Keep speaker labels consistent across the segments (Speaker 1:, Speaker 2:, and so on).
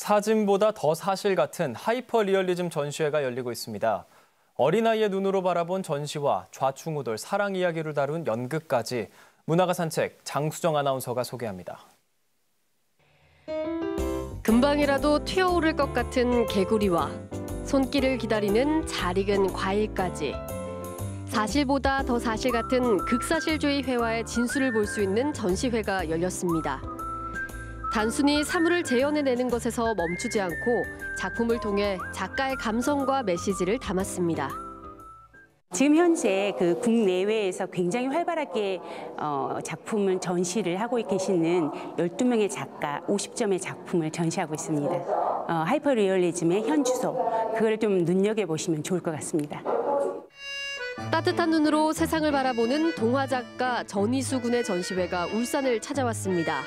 Speaker 1: 사진보다 더 사실 같은 하이퍼 리얼리즘 전시회가 열리고 있습니다. 어린아이의 눈으로 바라본 전시와 좌충우돌 사랑 이야기를 다룬 연극까지 문화가 산책 장수정 아나운서가 소개합니다.
Speaker 2: 금방이라도 튀어오를 것 같은 개구리와 손길을 기다리는 잘 익은 과일까지 사실보다 더 사실 같은 극사실주의 회화의 진수를 볼 수 있는 전시회가 열렸습니다. 단순히 사물을 재현해내는 것에서 멈추지 않고 작품을 통해 작가의 감성과 메시지를 담았습니다.
Speaker 3: 지금 현재 그 국내외에서 굉장히 활발하게 어, 작품을 전시를 하고 계시는 12명의 작가 50점의 작품을 전시하고 있습니다. 어, 하이퍼 리얼리즘의 현 주소 그걸 좀 눈여겨보시면 좋을 것 같습니다.
Speaker 2: 따뜻한 눈으로 세상을 바라보는 동화 작가 전희수 군의 전시회가 울산을 찾아왔습니다.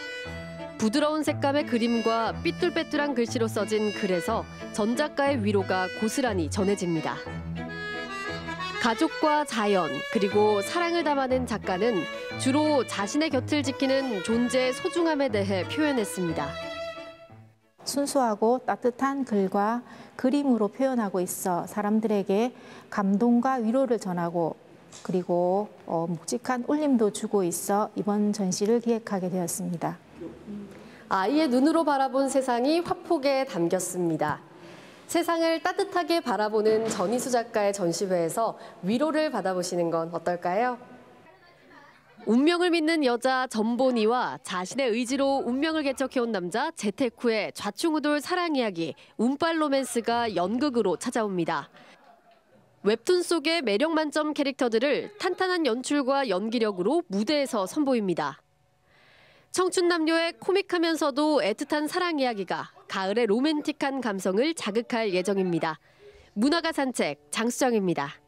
Speaker 2: 부드러운 색감의 그림과 삐뚤빼뚤한 글씨로 써진 글에서 전 작가의 위로가 고스란히 전해집니다. 가족과 자연 그리고 사랑을 담아낸 작가는 주로 자신의 곁을 지키는 존재의 소중함에 대해 표현했습니다.
Speaker 4: 순수하고 따뜻한 글과 그림으로 표현하고 있어 사람들에게 감동과 위로를 전하고 그리고 어, 묵직한 울림도 주고 있어 이번 전시를 기획하게 되었습니다.
Speaker 2: 아이의 눈으로 바라본 세상이 화폭에 담겼습니다. 세상을 따뜻하게 바라보는 전희수 작가의 전시회에서 위로를 받아보시는 건 어떨까요? 운명을 믿는 여자 전보니와 자신의 의지로 운명을 개척해온 남자 재테쿠의 좌충우돌 사랑 이야기 운빨 로맨스가 연극으로 찾아옵니다. 웹툰 속의 매력 만점 캐릭터들을 탄탄한 연출과 연기력으로 무대에서 선보입니다. 청춘 남녀의 코믹하면서도 애틋한 사랑 이야기가 가을의 로맨틱한 감성을 자극할 예정입니다. 문화가 산책 장수정입니다.